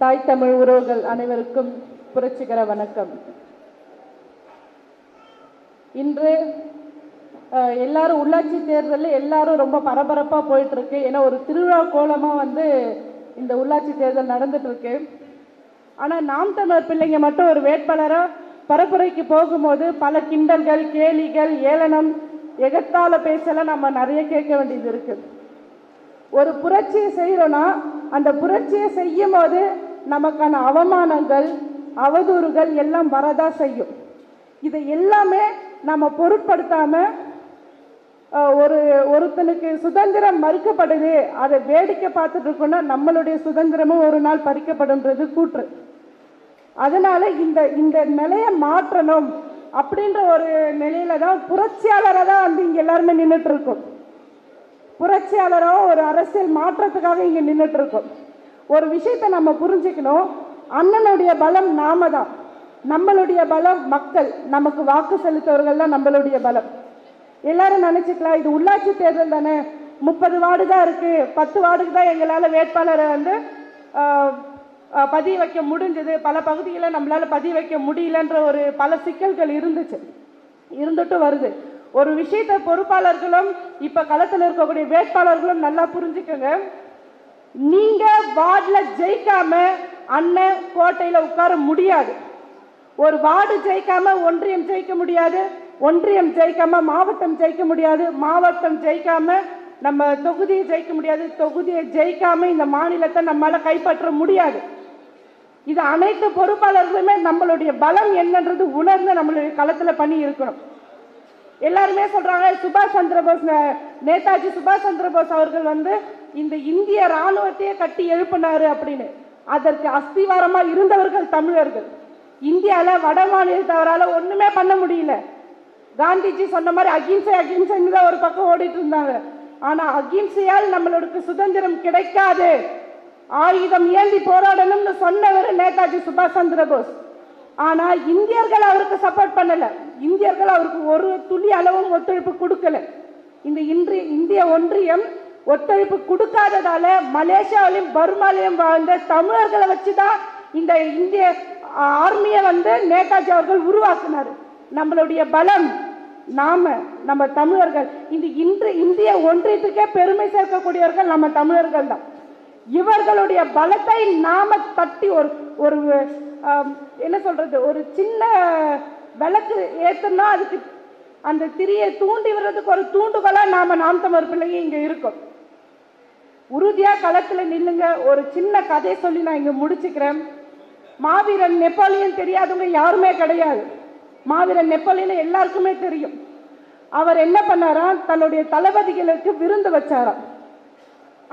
தாய் தமிழ் உறவுகள் அனைவருக்கும் புரட்சிகர வணக்கம். இன்று எல்லாரும் உள்ளாட்சி தேர்தலில் எல்லாரும் ரொம்ப பரபரப்பாக போயிட்டு இருக்கு ஏன்னா ஒரு திருவிழா கோலமாக வந்து இந்த உள்ளாட்சி தேர்தல் நடந்துட்டு இருக்கு ஆனால் நாம் தமிழர் பிள்ளைங்க மட்டும் ஒரு வேட்பாளராக பரப்புரைக்கு போகும்போது பல கிண்டல்கள் கேலிகள் ஏளனம் எகத்தால பேச்செல்லாம் நம்ம நிறைய கேட்க வேண்டியது இருக்கு. ஒரு புரட்சியை செய்கிறோன்னா அந்த புரட்சியை செய்யும் போது நமக்கான அவமானங்கள் அவதூறுகள் எல்லாம் வரதா செய்யும். இதை எல்லாமே நம்ம பொருட்படுத்தாம ஒரு ஒருத்தனுக்கு சுதந்திரம் மறுக்கப்படுது அதை வேடிக்கை பார்த்துட்டு இருக்கோம்னா நம்மளுடைய சுதந்திரமும் ஒரு நாள் பறிக்கப்படும்ன்றது கூற்று. அதனால இந்த இந்த நிலையை மாற்றணும் அப்படின்ற ஒரு நிலையில தான் புரட்சியாளராக தான் வந்து இங்கே எல்லாருமே நின்றுட்டு இருக்கோம். புரட்சியாளராக ஒரு அரசியல் மாற்றத்துக்காக இங்கே நின்றுட்டு இருக்கோம். ஒரு விஷயத்தை நம்ம புரிஞ்சுக்கணும். அண்ணனுடைய பலம் நாம தான். நம்மளுடைய பலம் மக்கள். நமக்கு வாக்கு செலுத்தவர்கள் தான் நம்மளுடைய பலம். எல்லாரும் நினைச்சுக்கலாம் இது உள்ளாட்சி தேர்தல் தானே. முப்பது வார்டு தான் இருக்குது பத்து வார்டுக்கு தான் எங்களால் வேட்பாளரை வந்து பதிய வைக்க முடிஞ்சது. பல பகுதிகளில் நம்மளால் பதிய வைக்க முடியலன்ற ஒரு பல சிக்கல்கள் இருந்துச்சு. இருந்துட்டு வருது. ஒரு விஷயத்தை பொறுப்பாளர்களும் இப்போ களத்தில் இருக்கக்கூடிய வேட்பாளர்களும் நல்லா புரிஞ்சுக்கோங்க. நீங்க வார்டில் ஜெயிக்காம அண்ணன் கோட்டையில் உட்கார முடியாது. ஒரு வார்டு ஜெயிக்காம ஒன்றியம் ஜெயிக்க முடியாது. ஒன்றியம் ஜெயிக்காம மாவட்டம் ஜெயிக்க முடியாது. மாவட்டம் ஜெயிக்காம நம்ம தொகுதியை ஜெயிக்க முடியாது. தொகுதியை ஜெயிக்காம இந்த மாநிலத்தை நம்மளால கைப்பற்ற முடியாது. இது அனைத்து பொறுப்பாளர்களுமே நம்மளுடைய பலம் என்னன்றது உணர்ந்து நம்மளுடைய களத்தில் பண்ணி இருக்கணும். எல்லாருமே சொல்றாங்க சுபாஷ் சந்திரபோஸ் நேதாஜி சுபாஷ் சந்திரபோஸ் அவர்கள் வந்து இந்த இந்திய ராணுவத்தையே கட்டி எழுப்பினாரு அப்படின்னு. அதற்கு அஸ்திவாரமா இருந்தவர்கள் தமிழர்கள். இந்தியால வட மாநிலத்தவரால் ஒண்ணுமே பண்ண முடியல. காந்திஜி சொன்ன மாதிரி அகிம்சை அகிம்சைன்னு தான் ஒரு பக்கம் ஓடிட்டு இருந்தாங்க. ஆனா அகிம்சையால் நம்மளுக்கு சுதந்திரம் கிடைக்காது. ஆயுதம் ஏந்தி போராடணும்னு சொன்னவர் நேதாஜி சுபாஷ் சந்திர போஸ். ஆனா இந்தியர்கள் அவருக்கு சப்போர்ட் பண்ணல. இந்தியர்கள் அவருக்கு ஒரு துளி அளவும் ஒத்துழைப்பு கொடுக்கல. இந்த இன்று இந்திய ஒன்றியம் ஒத்துழைப்பு கொடுக்காததால மலேசியாவிலும் பர்மாலையும் வாழ்ந்த தமிழர்களை வச்சுதான் இந்த இந்திய ஆர்மியை வந்து நேதாஜி அவர்கள் உருவாக்குனார். நம்மளுடைய பலம் நாம நம்ம தமிழர்கள். இந்த இன்று இந்திய ஒன்றியத்துக்கே பெருமை சேர்க்கக்கூடியவர்கள் நம்ம தமிழர்கள் தான். இவர்களுடைய பலத்தை நாம தட்டி ஒரு ஒரு என்ன சொல்றது ஒரு சின்ன விளக்கு ஏத்தனா அதுக்கு அந்த திரியை தூண்டி விடுறதுக்கு ஒரு தூண்டுகோலா நாம நாம் தமிழர் பிள்ளைங்க இங்கே இருக்கோம். உறுதியாக களத்தில் நில்லுங்க. ஒரு சின்ன கதை சொல்லி நான் இங்கே முடிச்சுக்கிறேன். மாவீரன் நெப்போலியன் தெரியாதவங்க யாருமே கிடையாது. மாவீரன் நெப்போலியன் எல்லாருக்குமே தெரியும். அவர் என்ன பண்ணாராம் தன்னுடைய தளபதிகளுக்கு விருந்து வச்சாராம்.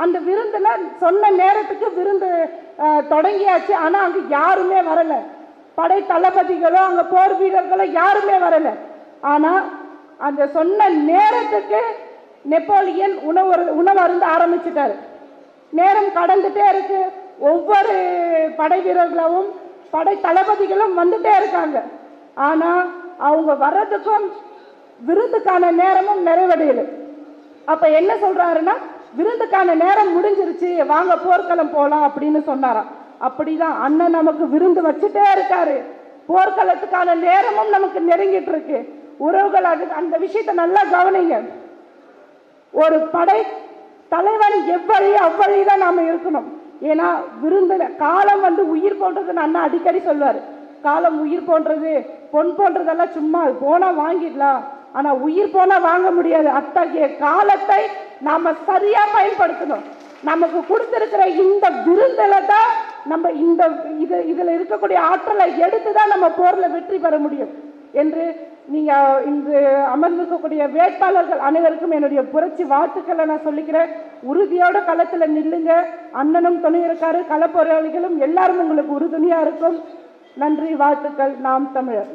அந்த விருந்தில் சொன்ன நேரத்துக்கு விருந்து தொடங்கியாச்சு. ஆனால் அங்கே யாருமே வரலை. படை தளபதிகளோ அங்கே போர் வீரர்களோ யாருமே வரலை. ஆனால் அந்த சொன்ன நேரத்துக்கு நெப்போலியன் உணவு உணவு அருந்த ஆரம்பிச்சிட்டாரு. நேரம் கடந்துட்டே இருக்கு. ஒவ்வொரு படை வீரர்களும் படை தளபதிகளும் வந்துட்டே இருக்காங்க. ஆனா அவங்க வர்றதுக்கும் விருந்துக்கான நேரமும் நிறைவடையல. அப்ப என்ன சொல்றாருன்னா விருந்துக்கான நேரம் முடிஞ்சிருச்சு வாங்க போர்க்களம் போலாம் அப்படின்னு சொன்னாராம். அப்படிதான் அண்ணன் நமக்கு விருந்து வச்சுட்டே இருக்காரு. போர்க்களத்துக்கான நேரமும் நமக்கு நெருங்கிட்டு இருக்கு. உறவுகள் அது அந்த விஷயத்தை நல்லா கவனிங்க. ஒரு படை தலைவன் எவ்வழி அவ்வழி தான் நாம் இருக்கணும். ஏன்னா விருந்துல காலம் வந்து உயிர் போன்றதுன்னு அண்ணா அடிக்கடி சொல்வார். காலம் உயிர் போன்றது பொன் போன்றதெல்லாம் சும்மா அது வாங்கிடலாம். ஆனால் உயிர் போனால் வாங்க முடியாது. அத்தகைய காலத்தை நாம் சரியாக பயன்படுத்தணும். நமக்கு கொடுத்துருக்கிற இந்த விருந்தில் தான் நம்ம இந்த இது இதில் இருக்கக்கூடிய ஆற்றலை எடுத்து தான் நம்ம போரில் வெற்றி பெற முடியும். என்று நீங்கள் இன்று அமர்ந்திருக்கக்கூடிய வேட்பாளர்கள் அனைவருக்கும் என்னுடைய புரட்சி வாழ்த்துக்களை நான் சொல்லிக்கிறேன். உறுதியோட களத்தில் நில்லுங்க. அண்ணனும் துணை இருக்காரு களப்போராளிகளும் எல்லாரும் உங்களுக்கு உறுதுணையாக இருக்கும். நன்றி வாழ்த்துக்கள். நாம் தமிழர்.